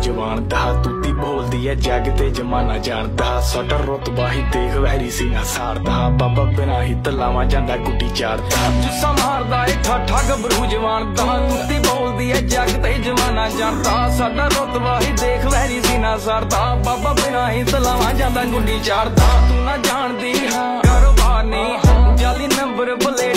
ਜਵਾਨ ਦਾ ਤੂਤੀ ਬੋਲਦੀ ਐ, ਜੱਗ ਤੇ ਜਮਾਨਾ ਜਾਣਦਾ। ਸਾਡਾ ਰਤਬਾ ਹੀ ਦੇਖ ਵੈਰੀ ਸੀਨਾ ਸਾਰਦਾ। ਬਾਬਾ ਬਿਨਾ ਹੀ ਤਲਾਵਾ ਜਾਂਦਾ ਗੁੱਡੀ ਚਾੜਦਾ ਜੁੱਸਾ ਮਾਰਦਾ ਏ ਠਾਠਾ ਗੱਭਰੂ ਜਵਾਨ ਦਾ। ਤੂਤੀ ਬੋਲਦੀ ਐ, ਜੱਗ ਤੇ ਜਮਾਨਾ ਜਾਣਦਾ। ਸਾਡਾ ਰਤਬਾ ਹੀ ਦੇਖ ਸੀ ਨਾ ਸਾਰਦਾ। ਬਾਬਾ ਬਿਨਾ ਹੀ ਤਲਾਵਾ ਜਾਂਦਾ ਗੁੱਡੀ ਚਾੜਦਾ ਤੂੰ ਨਾ ਜਾਣਦੀ ਹਾਂ, ਕਾਰੋਬਾਰ ਨਹੀਂ। ਜਾਲੀ ਨੰਬਰ ਪਲੇਟ ਕਾਰ